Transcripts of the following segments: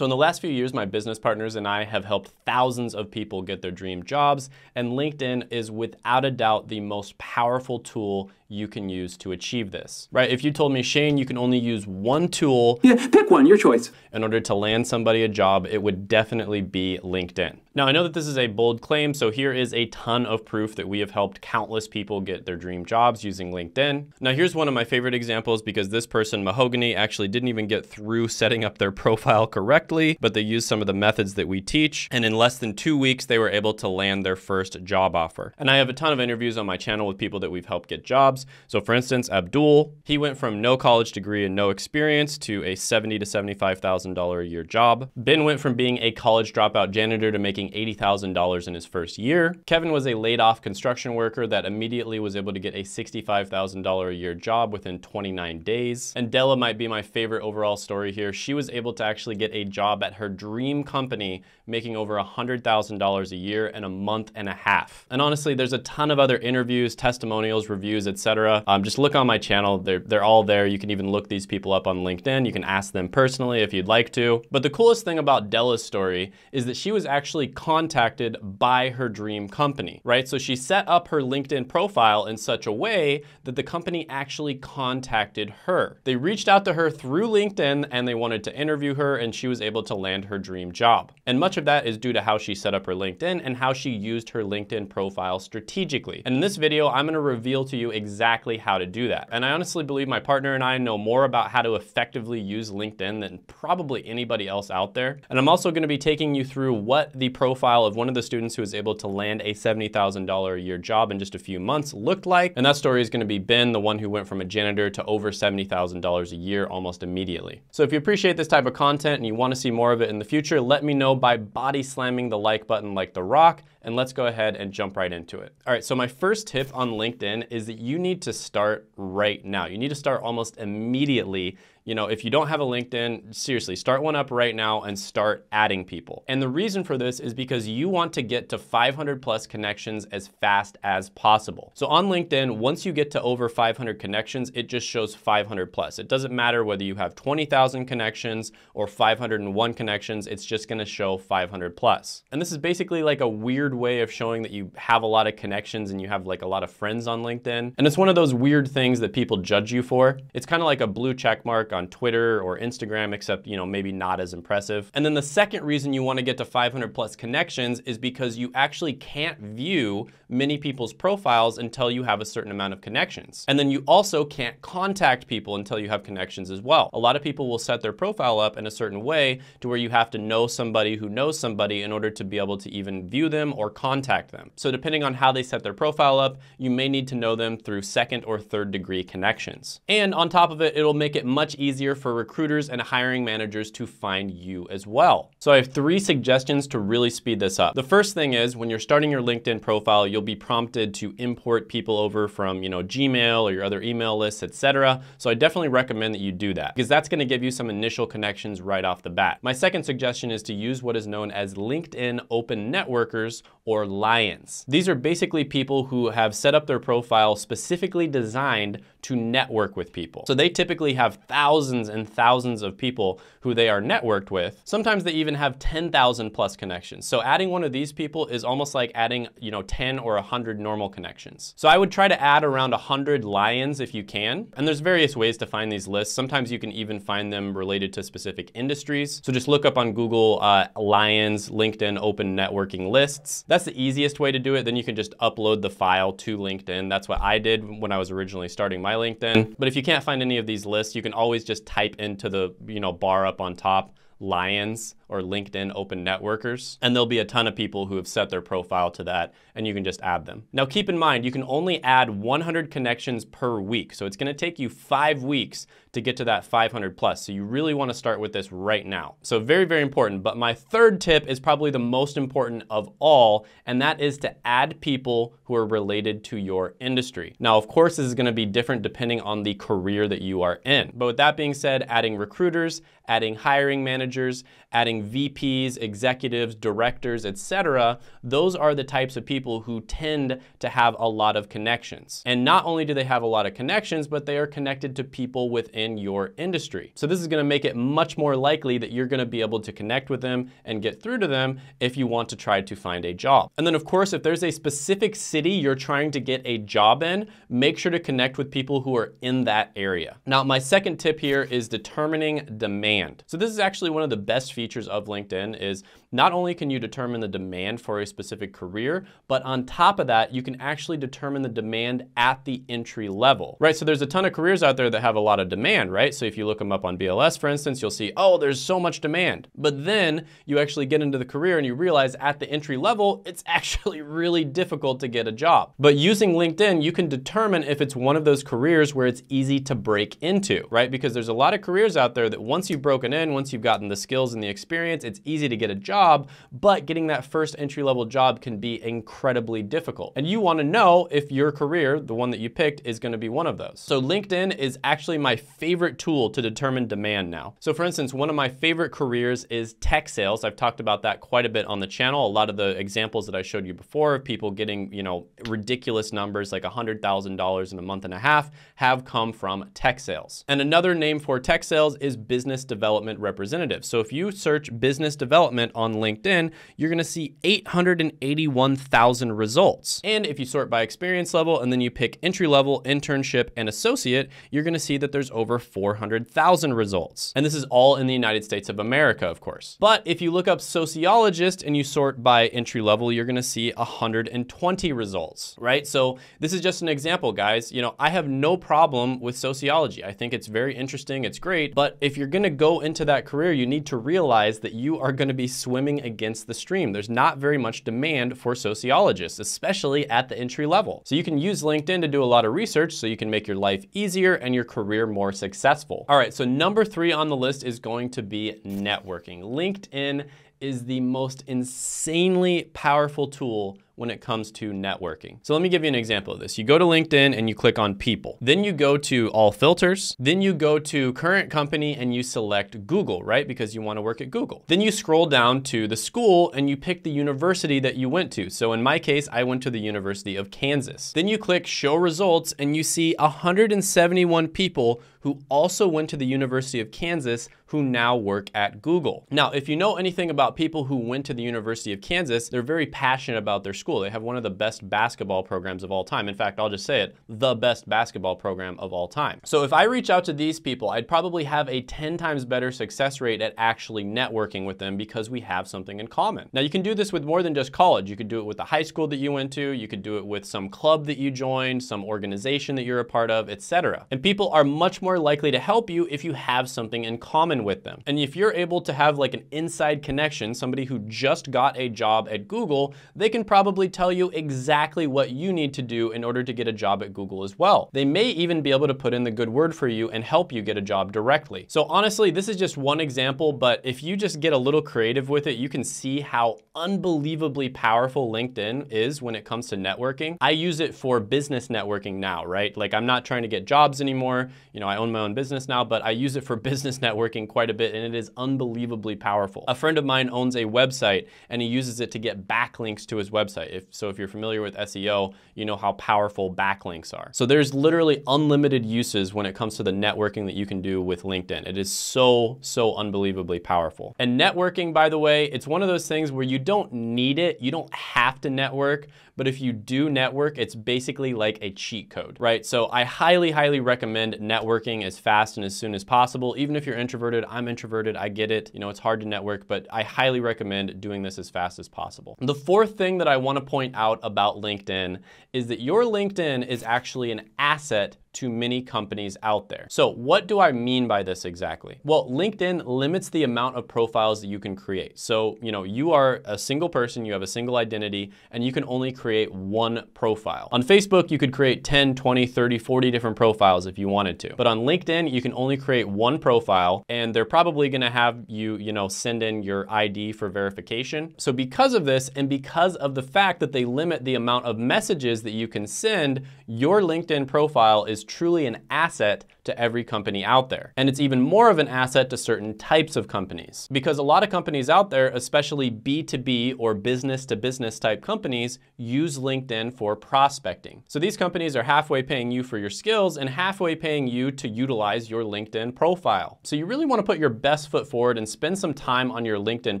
So in the last few years, my business partners and I have helped thousands of people get their dream jobs, and LinkedIn is without a doubt the most powerful tool you can use to achieve this, right? If you told me, Shane, you can only use one tool. Yeah, pick one, your choice. In order to land somebody a job, it would definitely be LinkedIn. Now, I know that this is a bold claim, so here is a ton of proof that we have helped countless people get their dream jobs using LinkedIn. Now, here's one of my favorite examples because this person, Mahogany, actually didn't even get through setting up their profile correctly, but they used some of the methods that we teach. And in less than two weeks, they were able to land their first job offer. And I have a ton of interviews on my channel with people that we've helped get jobs. So for instance, Abdul, he went from no college degree and no experience to a $70 to $75,000 a year job. Ben went from being a college dropout janitor to making making $80,000 in his first year. Kevin was a laid off construction worker that immediately was able to get a $65,000 a year job within 29 days. And Della might be my favorite overall story here. She was able to actually get a job at her dream company, making over $100,000 a year in a month and a half. And honestly, there's a ton of other interviews, testimonials, reviews, etc. Um, just look on my channel. They're, they're all there. You can even look these people up on LinkedIn. You can ask them personally if you'd like to. But the coolest thing about Della's story is that she was actually contacted by her dream company, right? So she set up her LinkedIn profile in such a way that the company actually contacted her. They reached out to her through LinkedIn and they wanted to interview her and she was able to land her dream job. And much of that is due to how she set up her LinkedIn and how she used her LinkedIn profile strategically. And in this video, I'm gonna reveal to you exactly how to do that. And I honestly believe my partner and I know more about how to effectively use LinkedIn than probably anybody else out there. And I'm also gonna be taking you through what the profile of one of the students who was able to land a $70,000 a year job in just a few months looked like. And that story is gonna be Ben, the one who went from a janitor to over $70,000 a year almost immediately. So if you appreciate this type of content and you wanna see more of it in the future, let me know by body slamming the like button like The Rock, and let's go ahead and jump right into it. All right, so my first tip on LinkedIn is that you need to start right now. You need to start almost immediately you know, if you don't have a LinkedIn, seriously, start one up right now and start adding people. And the reason for this is because you want to get to 500 plus connections as fast as possible. So on LinkedIn, once you get to over 500 connections, it just shows 500 plus. It doesn't matter whether you have 20,000 connections or 501 connections, it's just gonna show 500 plus. And this is basically like a weird way of showing that you have a lot of connections and you have like a lot of friends on LinkedIn. And it's one of those weird things that people judge you for. It's kind of like a blue check mark on Twitter or Instagram, except, you know, maybe not as impressive. And then the second reason you wanna get to 500 plus connections is because you actually can't view many people's profiles until you have a certain amount of connections. And then you also can't contact people until you have connections as well. A lot of people will set their profile up in a certain way to where you have to know somebody who knows somebody in order to be able to even view them or contact them. So depending on how they set their profile up, you may need to know them through second or third degree connections. And on top of it, it'll make it much easier for recruiters and hiring managers to find you as well. So I have three suggestions to really speed this up. The first thing is when you're starting your LinkedIn profile, you'll be prompted to import people over from, you know, Gmail or your other email lists, etc. So I definitely recommend that you do that because that's gonna give you some initial connections right off the bat. My second suggestion is to use what is known as LinkedIn Open Networkers or Lions. These are basically people who have set up their profile specifically designed to network with people. So they typically have thousands and thousands of people who they are networked with. Sometimes they even have 10,000 plus connections. So adding one of these people is almost like adding, you know, 10 or 100 normal connections. So I would try to add around 100 lions if you can. And there's various ways to find these lists. Sometimes you can even find them related to specific industries. So just look up on Google uh, Lions, LinkedIn Open Networking Lists. That's the easiest way to do it. Then you can just upload the file to LinkedIn. That's what I did when I was originally starting my LinkedIn. But if you can't find any of these lists, you can always just type into the you know bar up on top Lions or LinkedIn Open Networkers, and there'll be a ton of people who have set their profile to that, and you can just add them. Now keep in mind, you can only add 100 connections per week, so it's gonna take you five weeks to get to that 500 plus, so you really wanna start with this right now. So very, very important, but my third tip is probably the most important of all, and that is to add people who are related to your industry. Now, of course, this is gonna be different depending on the career that you are in, but with that being said, adding recruiters, adding hiring managers, adding VPs, executives, directors, etc. Those are the types of people who tend to have a lot of connections. And not only do they have a lot of connections, but they are connected to people within your industry. So this is gonna make it much more likely that you're gonna be able to connect with them and get through to them if you want to try to find a job. And then of course, if there's a specific city you're trying to get a job in, make sure to connect with people who are in that area. Now, my second tip here is determining demand. So this is actually one of the best features of LinkedIn is not only can you determine the demand for a specific career, but on top of that, you can actually determine the demand at the entry level, right? So there's a ton of careers out there that have a lot of demand, right? So if you look them up on BLS, for instance, you'll see, oh, there's so much demand. But then you actually get into the career and you realize at the entry level, it's actually really difficult to get a job. But using LinkedIn, you can determine if it's one of those careers where it's easy to break into, right? Because there's a lot of careers out there that once you've broken in, once you've gotten the skills and the experience, it's easy to get a job but getting that first entry level job can be incredibly difficult. And you wanna know if your career, the one that you picked, is gonna be one of those. So LinkedIn is actually my favorite tool to determine demand now. So for instance, one of my favorite careers is tech sales. I've talked about that quite a bit on the channel. A lot of the examples that I showed you before of people getting, you know, ridiculous numbers like $100,000 in a month and a half have come from tech sales. And another name for tech sales is business development representative. So if you search business development on LinkedIn, you're gonna see 881,000 results. And if you sort by experience level and then you pick entry level, internship, and associate, you're gonna see that there's over 400,000 results. And this is all in the United States of America, of course. But if you look up sociologist and you sort by entry level, you're gonna see 120 results, right? So this is just an example, guys. You know, I have no problem with sociology. I think it's very interesting, it's great, but if you're gonna go into that career, you need to realize that you are gonna be swimming swimming against the stream. There's not very much demand for sociologists, especially at the entry level. So you can use LinkedIn to do a lot of research so you can make your life easier and your career more successful. All right, so number three on the list is going to be networking. LinkedIn is the most insanely powerful tool when it comes to networking. So let me give you an example of this. You go to LinkedIn and you click on people. Then you go to all filters. Then you go to current company and you select Google, right? Because you want to work at Google. Then you scroll down to the school and you pick the university that you went to. So in my case, I went to the University of Kansas. Then you click show results and you see 171 people who also went to the University of Kansas who now work at Google. Now, if you know anything about people who went to the University of Kansas, they're very passionate about their school school. They have one of the best basketball programs of all time. In fact, I'll just say it, the best basketball program of all time. So if I reach out to these people, I'd probably have a 10 times better success rate at actually networking with them because we have something in common. Now you can do this with more than just college. You could do it with the high school that you went to. You could do it with some club that you joined, some organization that you're a part of, etc. And people are much more likely to help you if you have something in common with them. And if you're able to have like an inside connection, somebody who just got a job at Google, they can probably tell you exactly what you need to do in order to get a job at Google as well. They may even be able to put in the good word for you and help you get a job directly. So honestly, this is just one example, but if you just get a little creative with it, you can see how unbelievably powerful LinkedIn is when it comes to networking. I use it for business networking now, right? Like I'm not trying to get jobs anymore. You know, I own my own business now, but I use it for business networking quite a bit and it is unbelievably powerful. A friend of mine owns a website and he uses it to get backlinks to his website. If, so if you're familiar with SEO, you know how powerful backlinks are. So there's literally unlimited uses when it comes to the networking that you can do with LinkedIn. It is so, so unbelievably powerful. And networking, by the way, it's one of those things where you don't need it. You don't have to network, but if you do network, it's basically like a cheat code, right? So I highly, highly recommend networking as fast and as soon as possible. Even if you're introverted, I'm introverted, I get it. You know, it's hard to network, but I highly recommend doing this as fast as possible. The fourth thing that I wanna point out about LinkedIn is that your LinkedIn is actually an asset to many companies out there. So what do I mean by this exactly? Well, LinkedIn limits the amount of profiles that you can create. So, you know, you are a single person, you have a single identity, and you can only create one profile. On Facebook, you could create 10, 20, 30, 40 different profiles if you wanted to. But on LinkedIn, you can only create one profile, and they're probably gonna have you, you know, send in your ID for verification. So because of this, and because of the fact that they limit the amount of messages that you can send, your LinkedIn profile is is truly an asset to every company out there. And it's even more of an asset to certain types of companies. Because a lot of companies out there, especially B2B or business to business type companies, use LinkedIn for prospecting. So these companies are halfway paying you for your skills and halfway paying you to utilize your LinkedIn profile. So you really wanna put your best foot forward and spend some time on your LinkedIn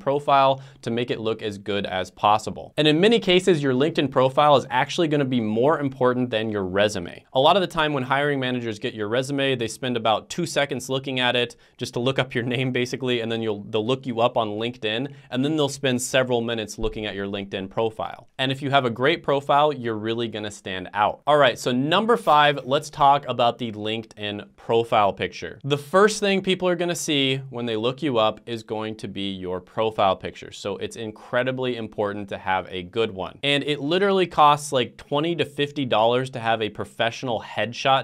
profile to make it look as good as possible. And in many cases, your LinkedIn profile is actually gonna be more important than your resume. A lot of the time when hiring managers get your resume, they spend about two seconds looking at it just to look up your name basically, and then you'll, they'll look you up on LinkedIn, and then they'll spend several minutes looking at your LinkedIn profile. And if you have a great profile, you're really gonna stand out. All right, so number five, let's talk about the LinkedIn profile picture. The first thing people are gonna see when they look you up is going to be your profile picture. So it's incredibly important to have a good one. And it literally costs like 20 to $50 to have a professional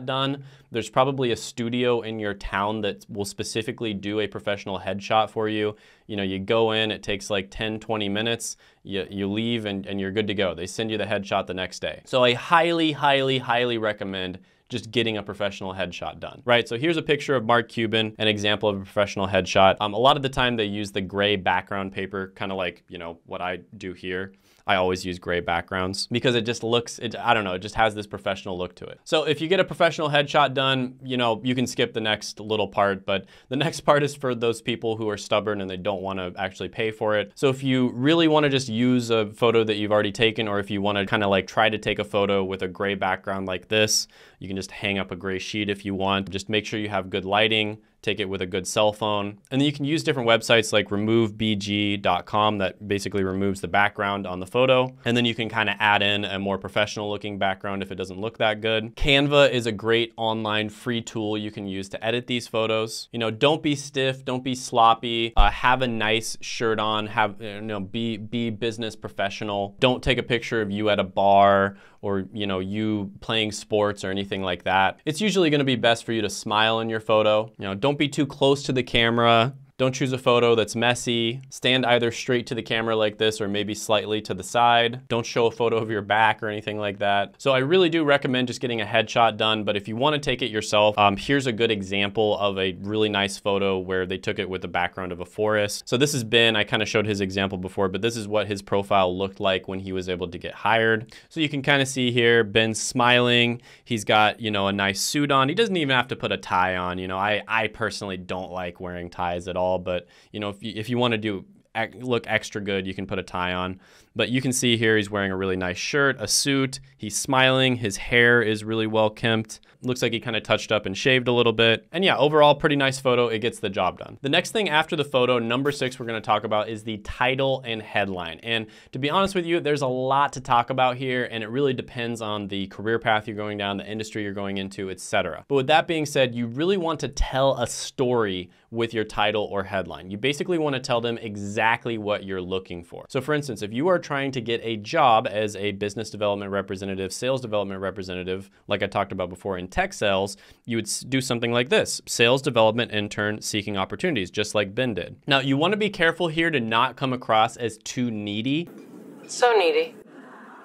done there's probably a studio in your town that will specifically do a professional headshot for you. You know, you go in, it takes like 10, 20 minutes, you, you leave and, and you're good to go. They send you the headshot the next day. So I highly, highly, highly recommend just getting a professional headshot done, right? So here's a picture of Mark Cuban, an example of a professional headshot. Um, a lot of the time they use the gray background paper, kind of like, you know, what I do here. I always use gray backgrounds because it just looks, it, I don't know, it just has this professional look to it. So if you get a professional headshot done, you know, you can skip the next little part, but the next part is for those people who are stubborn and they don't want to actually pay for it. So if you really want to just use a photo that you've already taken, or if you want to kind of like try to take a photo with a gray background like this, you can just hang up a gray sheet if you want. Just make sure you have good lighting take it with a good cell phone. And then you can use different websites like removebg.com that basically removes the background on the photo. And then you can kind of add in a more professional looking background if it doesn't look that good. Canva is a great online free tool you can use to edit these photos. You know, don't be stiff, don't be sloppy, uh, have a nice shirt on, have, you know, be, be business professional. Don't take a picture of you at a bar or you know you playing sports or anything like that. It's usually going to be best for you to smile in your photo. You know, don't be too close to the camera. Don't choose a photo that's messy. Stand either straight to the camera like this or maybe slightly to the side. Don't show a photo of your back or anything like that. So I really do recommend just getting a headshot done, but if you wanna take it yourself, um, here's a good example of a really nice photo where they took it with the background of a forest. So this is Ben, I kind of showed his example before, but this is what his profile looked like when he was able to get hired. So you can kind of see here, Ben's smiling. He's got, you know, a nice suit on. He doesn't even have to put a tie on. You know, I, I personally don't like wearing ties at all all, but you know, if you, if you want to do look extra good, you can put a tie on. But you can see here he's wearing a really nice shirt, a suit. He's smiling. His hair is really well kempt. Looks like he kind of touched up and shaved a little bit. And yeah, overall, pretty nice photo. It gets the job done. The next thing after the photo, number six, we're gonna talk about is the title and headline. And to be honest with you, there's a lot to talk about here, and it really depends on the career path you're going down, the industry you're going into, etc. But with that being said, you really want to tell a story with your title or headline. You basically want to tell them exactly what you're looking for. So for instance, if you are trying to get a job as a business development representative, sales development representative, like I talked about before in tech sales, you would do something like this, sales development intern seeking opportunities, just like Ben did. Now you want to be careful here to not come across as too needy. So needy.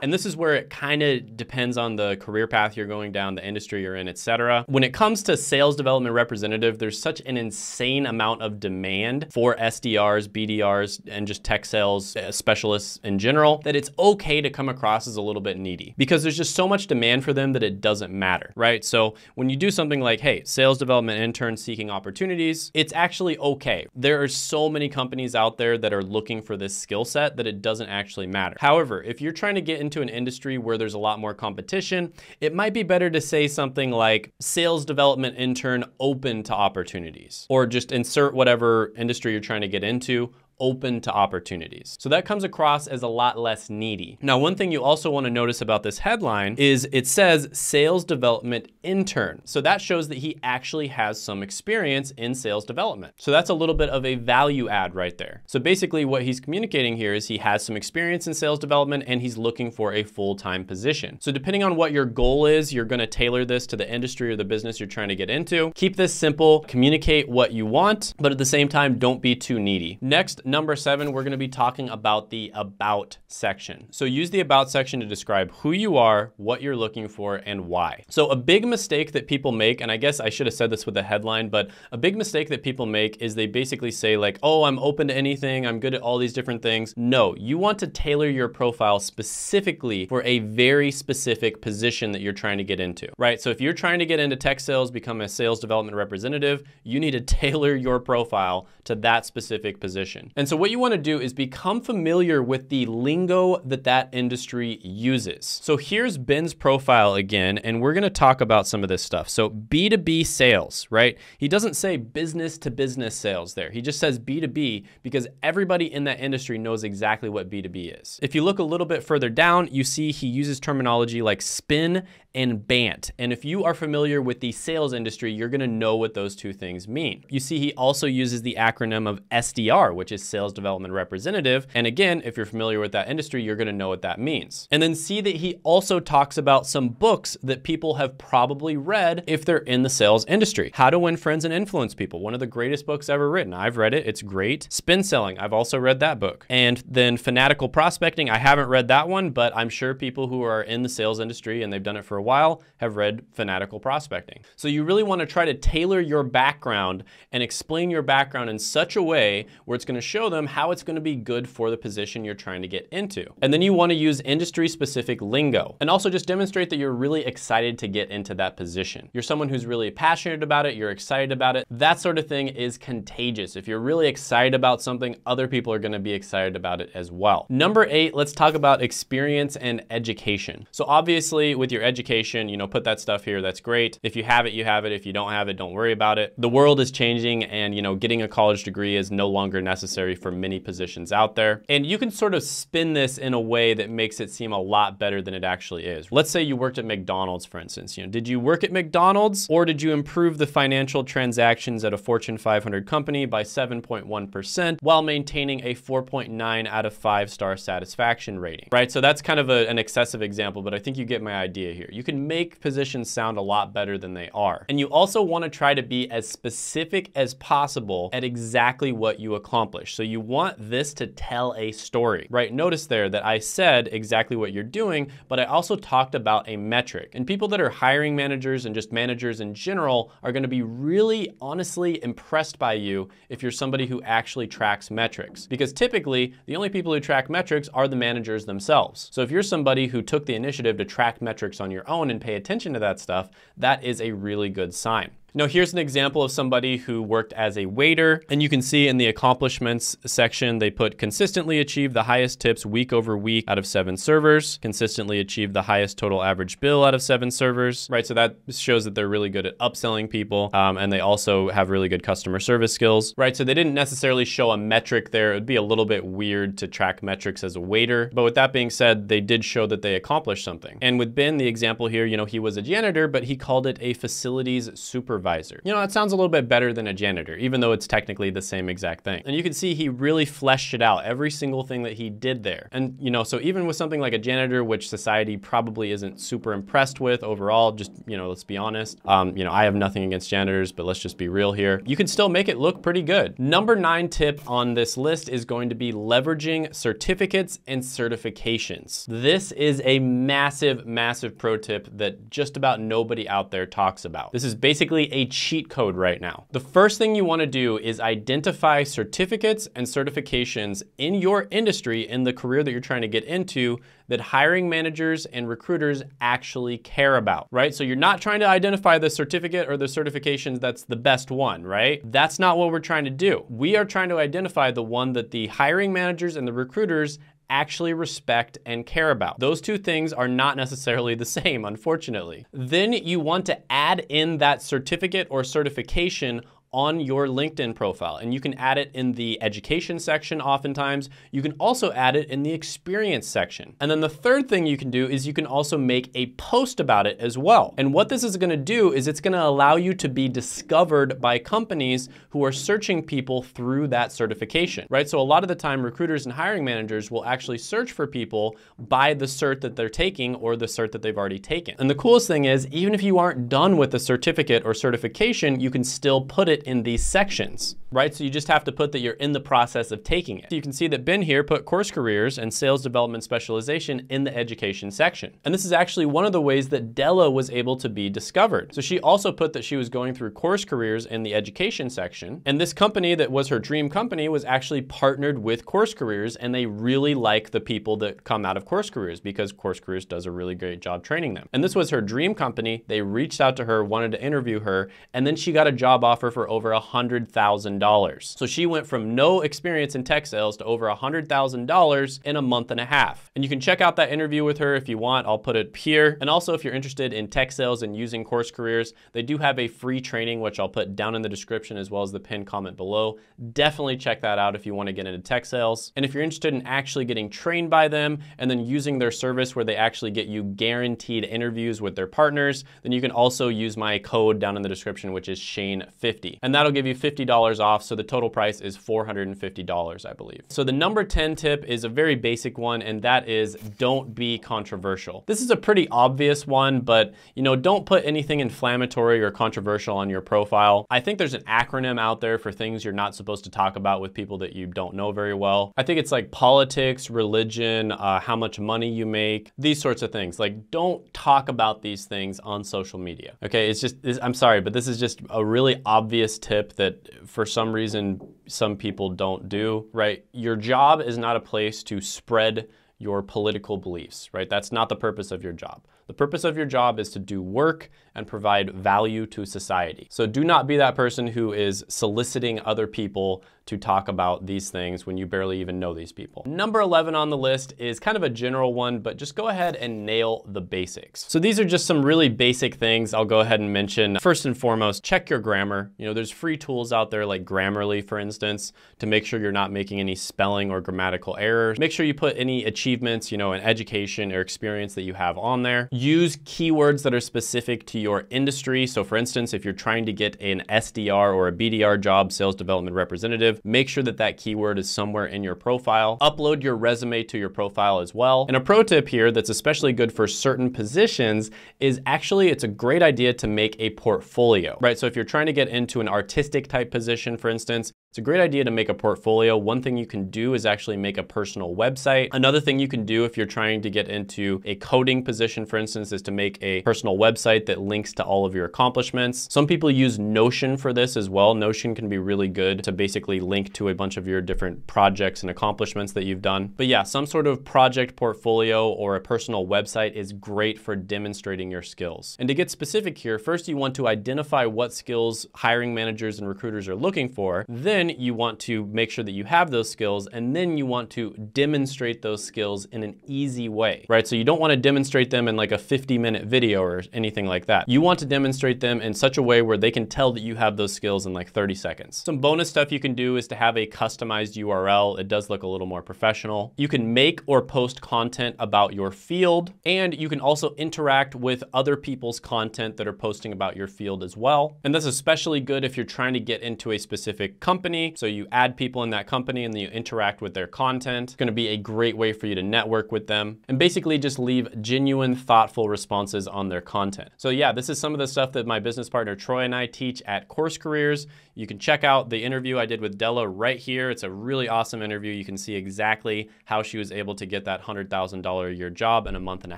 And this is where it kind of depends on the career path you're going down, the industry you're in, etc. When it comes to sales development representative, there's such an insane amount of demand for SDRs, BDRs, and just tech sales uh, specialists in general that it's okay to come across as a little bit needy because there's just so much demand for them that it doesn't matter, right? So when you do something like, hey, sales development intern seeking opportunities, it's actually okay. There are so many companies out there that are looking for this skill set that it doesn't actually matter. However, if you're trying to get into an industry where there's a lot more competition, it might be better to say something like sales development intern open to opportunities, or just insert whatever industry you're trying to get into open to opportunities. So that comes across as a lot less needy. Now, one thing you also want to notice about this headline is it says sales development intern. So that shows that he actually has some experience in sales development. So that's a little bit of a value add right there. So basically what he's communicating here is he has some experience in sales development and he's looking for a full-time position. So depending on what your goal is, you're going to tailor this to the industry or the business you're trying to get into. Keep this simple, communicate what you want, but at the same time, don't be too needy. Next, Number seven, we're gonna be talking about the about section. So use the about section to describe who you are, what you're looking for, and why. So a big mistake that people make, and I guess I should have said this with the headline, but a big mistake that people make is they basically say like, oh, I'm open to anything, I'm good at all these different things. No, you want to tailor your profile specifically for a very specific position that you're trying to get into, right? So if you're trying to get into tech sales, become a sales development representative, you need to tailor your profile to that specific position. And so what you wanna do is become familiar with the lingo that that industry uses. So here's Ben's profile again, and we're gonna talk about some of this stuff. So B2B sales, right? He doesn't say business to business sales there. He just says B2B because everybody in that industry knows exactly what B2B is. If you look a little bit further down, you see he uses terminology like spin and BANT. And if you are familiar with the sales industry, you're gonna know what those two things mean. You see he also uses the acronym of SDR, which is Sales Development Representative. And again, if you're familiar with that industry, you're gonna know what that means. And then see that he also talks about some books that people have probably read if they're in the sales industry. How to Win Friends and Influence People, one of the greatest books ever written. I've read it, it's great. Spin Selling, I've also read that book. And then Fanatical Prospecting, I haven't read that one, but I'm sure people who are in the sales industry and they've done it for a while have read Fanatical Prospecting. So you really wanna try to tailor your background and explain your background in such a way where it's gonna show them how it's gonna be good for the position you're trying to get into. And then you wanna use industry specific lingo and also just demonstrate that you're really excited to get into that position. You're someone who's really passionate about it, you're excited about it. That sort of thing is contagious. If you're really excited about something, other people are gonna be excited about it as well. Number eight, let's talk about experience and education. So obviously with your education, education, you know, put that stuff here, that's great. If you have it, you have it. If you don't have it, don't worry about it. The world is changing and, you know, getting a college degree is no longer necessary for many positions out there. And you can sort of spin this in a way that makes it seem a lot better than it actually is. Let's say you worked at McDonald's, for instance. You know, did you work at McDonald's or did you improve the financial transactions at a Fortune 500 company by 7.1% while maintaining a 4.9 out of five star satisfaction rating, right? So that's kind of a, an excessive example, but I think you get my idea here. You can make positions sound a lot better than they are. And you also want to try to be as specific as possible at exactly what you accomplish. So you want this to tell a story, right? Notice there that I said exactly what you're doing, but I also talked about a metric. And people that are hiring managers and just managers in general are going to be really honestly impressed by you if you're somebody who actually tracks metrics. Because typically, the only people who track metrics are the managers themselves. So if you're somebody who took the initiative to track metrics on your own and pay attention to that stuff, that is a really good sign. Now here's an example of somebody who worked as a waiter and you can see in the accomplishments section they put consistently achieved the highest tips week over week out of seven servers, consistently achieved the highest total average bill out of seven servers, right? So that shows that they're really good at upselling people um, and they also have really good customer service skills, right? So they didn't necessarily show a metric there. It would be a little bit weird to track metrics as a waiter, but with that being said, they did show that they accomplished something. And with Ben, the example here, you know, he was a janitor, but he called it a facilities supervisor supervisor. You know, that sounds a little bit better than a janitor, even though it's technically the same exact thing. And you can see he really fleshed it out, every single thing that he did there. And, you know, so even with something like a janitor, which society probably isn't super impressed with overall, just, you know, let's be honest. Um, you know, I have nothing against janitors, but let's just be real here. You can still make it look pretty good. Number nine tip on this list is going to be leveraging certificates and certifications. This is a massive, massive pro tip that just about nobody out there talks about. This is basically a cheat code right now. The first thing you wanna do is identify certificates and certifications in your industry, in the career that you're trying to get into, that hiring managers and recruiters actually care about, right? So you're not trying to identify the certificate or the certifications that's the best one, right? That's not what we're trying to do. We are trying to identify the one that the hiring managers and the recruiters actually respect and care about. Those two things are not necessarily the same, unfortunately. Then you want to add in that certificate or certification on your LinkedIn profile. And you can add it in the education section oftentimes. You can also add it in the experience section. And then the third thing you can do is you can also make a post about it as well. And what this is gonna do is it's gonna allow you to be discovered by companies who are searching people through that certification, right? So a lot of the time recruiters and hiring managers will actually search for people by the cert that they're taking or the cert that they've already taken. And the coolest thing is even if you aren't done with the certificate or certification, you can still put it in these sections, right? So you just have to put that you're in the process of taking it. So you can see that Ben here put course careers and sales development specialization in the education section. And this is actually one of the ways that Della was able to be discovered. So she also put that she was going through course careers in the education section. And this company that was her dream company was actually partnered with course careers and they really like the people that come out of course careers because course careers does a really great job training them. And this was her dream company. They reached out to her, wanted to interview her, and then she got a job offer for over $100,000. So she went from no experience in tech sales to over $100,000 in a month and a half. And you can check out that interview with her if you want. I'll put it here. And also if you're interested in tech sales and using course careers, they do have a free training, which I'll put down in the description as well as the pinned comment below. Definitely check that out if you want to get into tech sales. And if you're interested in actually getting trained by them and then using their service where they actually get you guaranteed interviews with their partners, then you can also use my code down in the description, which is Shane50. And that'll give you $50 off. So the total price is $450, I believe. So the number 10 tip is a very basic one, and that is don't be controversial. This is a pretty obvious one, but you know, don't put anything inflammatory or controversial on your profile. I think there's an acronym out there for things you're not supposed to talk about with people that you don't know very well. I think it's like politics, religion, uh, how much money you make, these sorts of things. Like don't talk about these things on social media. Okay, it's just, it's, I'm sorry, but this is just a really obvious tip that for some reason some people don't do, right? Your job is not a place to spread your political beliefs, right? That's not the purpose of your job. The purpose of your job is to do work and provide value to society. So do not be that person who is soliciting other people to talk about these things when you barely even know these people. Number 11 on the list is kind of a general one, but just go ahead and nail the basics. So these are just some really basic things I'll go ahead and mention. First and foremost, check your grammar. You know, there's free tools out there like Grammarly, for instance, to make sure you're not making any spelling or grammatical errors. Make sure you put any achievements, you know, in education or experience that you have on there. Use keywords that are specific to your industry. So for instance, if you're trying to get an SDR or a BDR job, sales development representative, make sure that that keyword is somewhere in your profile. Upload your resume to your profile as well. And a pro tip here that's especially good for certain positions is actually it's a great idea to make a portfolio, right? So if you're trying to get into an artistic type position, for instance, it's a great idea to make a portfolio. One thing you can do is actually make a personal website. Another thing you can do if you're trying to get into a coding position, for instance, is to make a personal website that links to all of your accomplishments. Some people use Notion for this as well. Notion can be really good to basically link to a bunch of your different projects and accomplishments that you've done. But yeah, some sort of project portfolio or a personal website is great for demonstrating your skills. And to get specific here, first you want to identify what skills hiring managers and recruiters are looking for. Then then you want to make sure that you have those skills and then you want to demonstrate those skills in an easy way, right? So you don't want to demonstrate them in like a 50 minute video or anything like that. You want to demonstrate them in such a way where they can tell that you have those skills in like 30 seconds. Some bonus stuff you can do is to have a customized URL. It does look a little more professional. You can make or post content about your field and you can also interact with other people's content that are posting about your field as well. And that's especially good if you're trying to get into a specific company company. So you add people in that company and then you interact with their content. It's gonna be a great way for you to network with them and basically just leave genuine, thoughtful responses on their content. So yeah, this is some of the stuff that my business partner Troy and I teach at Course Careers. You can check out the interview I did with Della right here. It's a really awesome interview. You can see exactly how she was able to get that $100,000 a year job in a month and a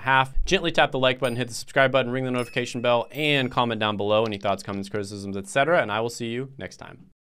half. Gently tap the like button, hit the subscribe button, ring the notification bell, and comment down below any thoughts, comments, criticisms, etc. And I will see you next time.